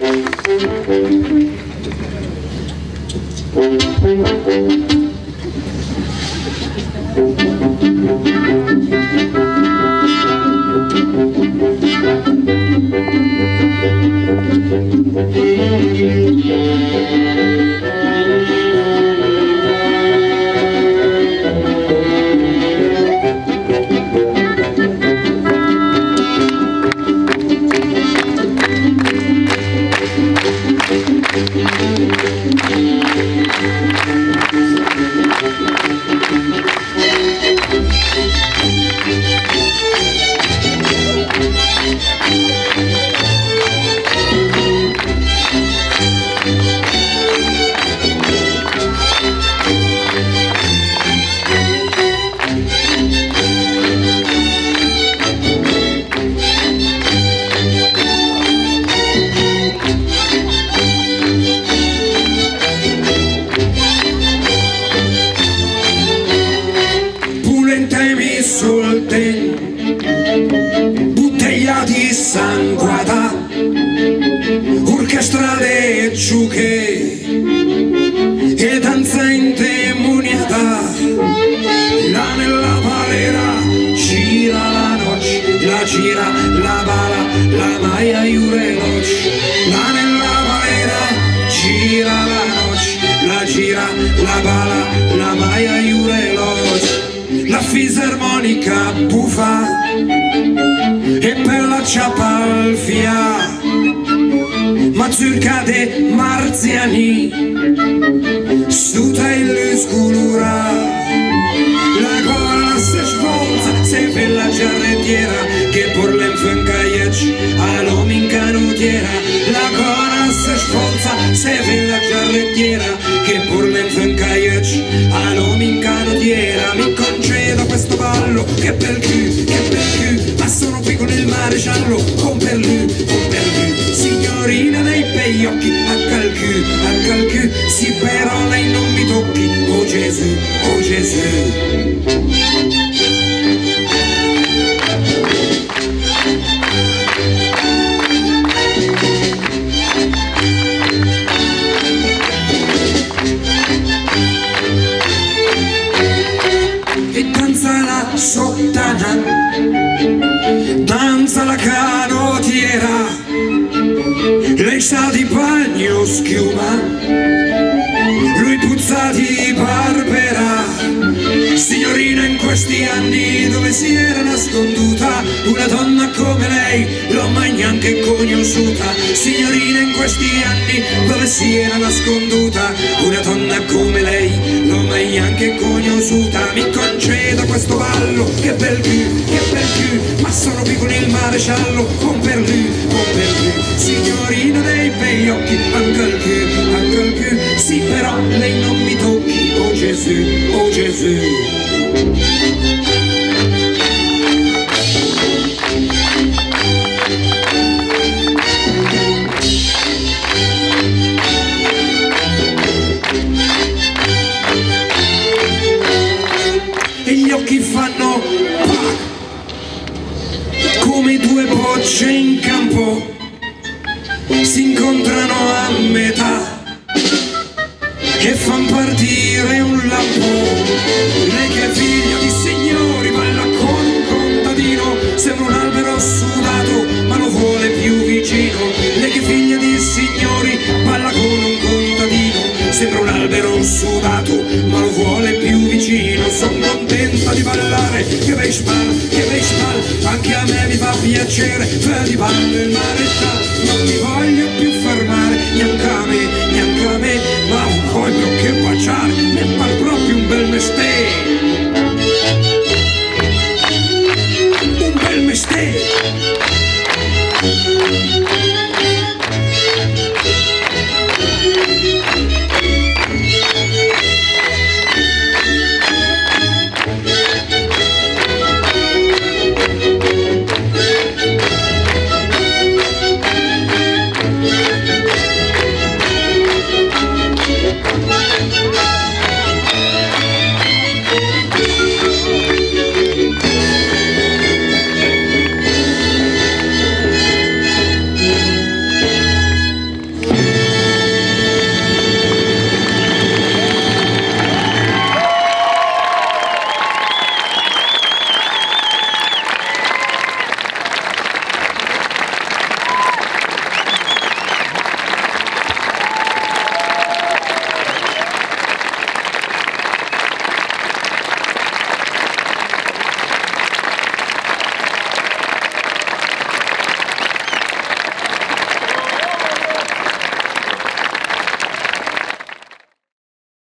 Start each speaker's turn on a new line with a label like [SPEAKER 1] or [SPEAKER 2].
[SPEAKER 1] Thank you. Sanguata Orchestra le ciuche E danza indemoniata. Là nella palera Gira la noce La gira la bala La maia iure noce. Là nella palera Gira la noce La gira la bala La maia iure noce. La fisarmonica e la ciapalfia de marziani stuta il sculura la gola se svolta se ve la giarrettiera che por l'enfancaiac all'omin canutiera la gola se svolta se ve la giarrettiera che por l'enfancaiac all'omin canutiera mi concedo questo ballo che per cui, la sottana, danza la canotiera, lei sa di bagno schiuma, anni dove si era nasconduta. Una donna come lei l'ho mai neanche conosciuta. Signorina in questi anni dove si era nasconduta. Una donna come lei l'ho mai neanche conosciuta. Mi concedo questo ballo che bel più che bel più ma sono qui con il maresciallo con per lui con per lui signorina dei bei occhi anche il più anche il più sì però lei non mi tocchi oh Gesù oh Gesù fanno come due bocce in campo. Si incontrano a metà e fan partire un lampo. Lei che è figlia di signori ballare che spal anche a me mi fa piacere. Fare di ballo il maresciallo non mi voglio più fermare. Neanche a me neanche a me ma voglio che baciare mi par proprio un bel mestiere